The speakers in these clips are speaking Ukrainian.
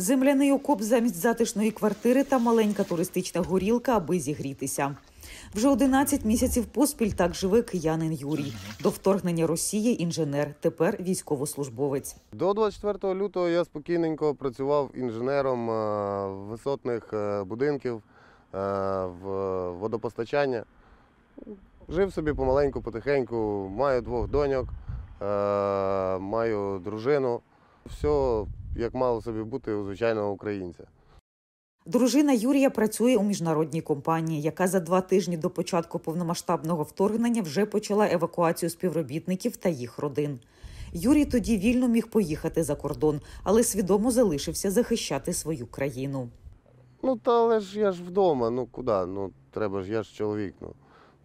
Земляний окоп замість затишної квартири та маленька туристична горілка, аби зігрітися. Вже 11 місяців поспіль так живе киянин Юрій. До вторгнення Росії інженер, тепер військовослужбовець. До 24 лютого я спокійненько працював інженером е, висотних е, будинків е, в водопостачання. Жив собі помаленьку, потихеньку, маю двох доньок, маю дружину. Все як мало собі бути у звичайного українця. Дружина Юрія працює у міжнародній компанії, яка за два тижні до початку повномасштабного вторгнення вже почала евакуацію співробітників та їх родин. Юрій тоді вільно міг поїхати за кордон, але свідомо залишився захищати свою країну. Ну та але ж я ж вдома, ну куди? Ну треба ж, я ж чоловік. Ну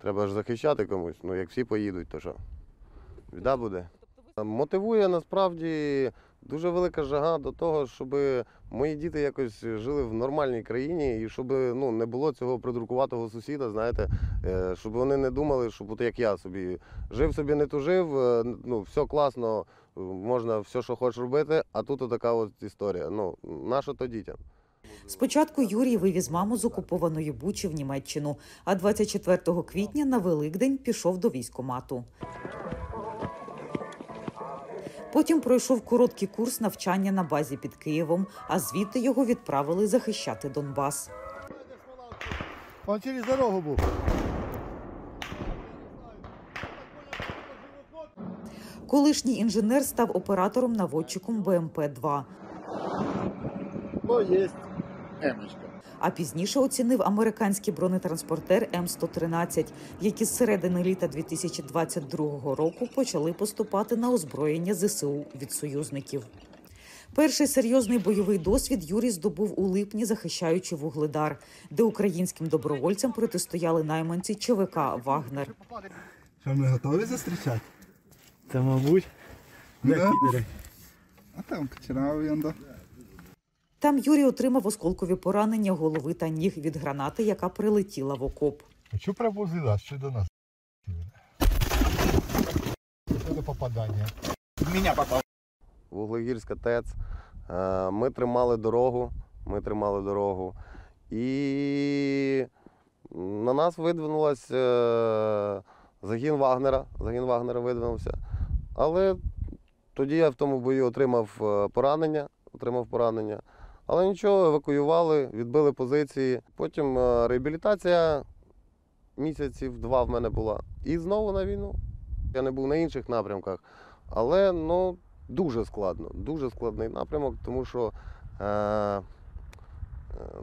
треба ж захищати комусь. Ну як всі поїдуть, то що? Біда буде. Мотивує насправді дуже велика жага до того, щоб мої діти якось жили в нормальній країні і щоб ну, не було цього придрукуватого сусіда, знаєте, е, щоб вони не думали, щоб от як я собі жив собі, не тужив, е, ну все класно, можна все, що хочеш робити, а тут така от історія. Ну, нащо то дітям? Спочатку Юрій вивіз маму з окупованої Бучі в Німеччину, а 24 квітня на Великдень пішов до військомату. Потім пройшов короткий курс навчання на базі під Києвом, а звідти його відправили захищати Донбас. Он через дорогу був. Колишній інженер став оператором наводчиком БМП-2, О, є. Емочка. А пізніше оцінив американський бронетранспортер М113, які з середини літа 2022 року почали поступати на озброєння ЗСУ від союзників. Перший серйозний бойовий досвід Юрій здобув у липні, захищаючи вугледар, де українським добровольцям протистояли найманці ЧВК Вагнер. Що ми готові зустрічати? Та мабуть. Де Да. А там качерав янда. Там Юрій отримав осколкові поранення голови та ніг від гранати, яка прилетіла в окоп. Що привозили нас? Що до нас? Це до попадання. Мене попав. Вуглегірська ТЕЦ. Е, Ми тримали дорогу. Ми тримали дорогу. І на нас видвинулась е, загін Вагнера. Загін Вагнера видвинувся. Але тоді я в тому бою отримав е, поранення. Отримав поранення. Але нічого, евакуювали, відбили позиції. Потім е, реабілітація місяців два в мене була. І знову на війну. Я не був на інших напрямках. Але ну, дуже складно, дуже складний напрямок, тому що е, е,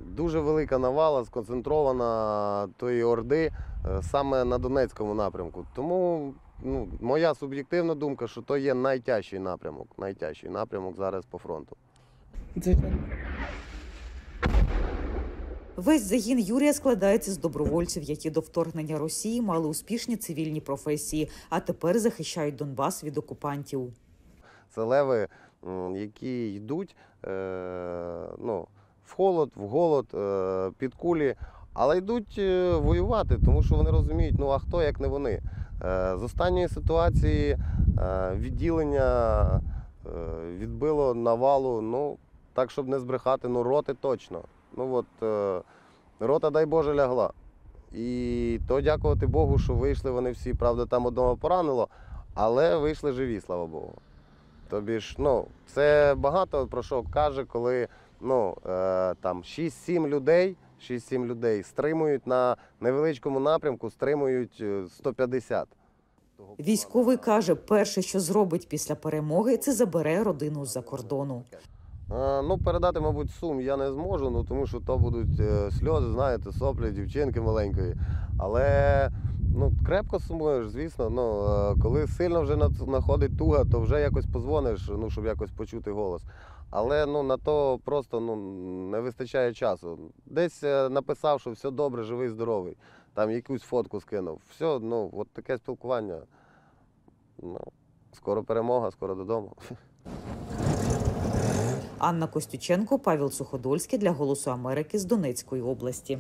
дуже велика навала сконцентрована тої орди е, саме на Донецькому напрямку. Тому ну, моя суб'єктивна думка, що то є найтяжчий напрямок, найтяжчий напрямок зараз по фронту. Весь загін Юрія складається з добровольців, які до вторгнення Росії мали успішні цивільні професії, а тепер захищають Донбас від окупантів. Це леви, які йдуть е, ну, в холод, в голод, е, під кулі, але йдуть е, воювати, тому що вони розуміють, ну а хто як не вони. З останньої ситуації відділення відбило навалу, ну, так, щоб не збрехати, ну роти точно. Ну от е, рота, дай Боже, лягла. І то дякувати Богу, що вийшли вони всі, правда, там одного поранило, але вийшли живі, слава Богу. Тобі ж, ну, це багато про що каже, коли ну, е, там 6-7 людей, 6-7 людей стримують на невеличкому напрямку, стримують е, 150. Військовий каже, перше, що зробить після перемоги, це забере родину з-за кордону. Е, Ну, передати, мабуть, сум я не зможу, ну тому що то будуть е, сльози, знаєте, соплі, дівчинки маленької. Але ну, крепко сумуєш, звісно. Ну, е, коли сильно вже над- находить туга, то вже якось позвониш, ну, щоб якось почути голос. Але ну, на то просто ну, не вистачає часу. Десь написав, що все добре, живий, здоровий. Там якусь фотку скинув. Все, ну, от таке спілкування. Ну, скоро перемога, скоро додому. Анна Костюченко, Павел Суходольський для Голосу Америки з Донецької області.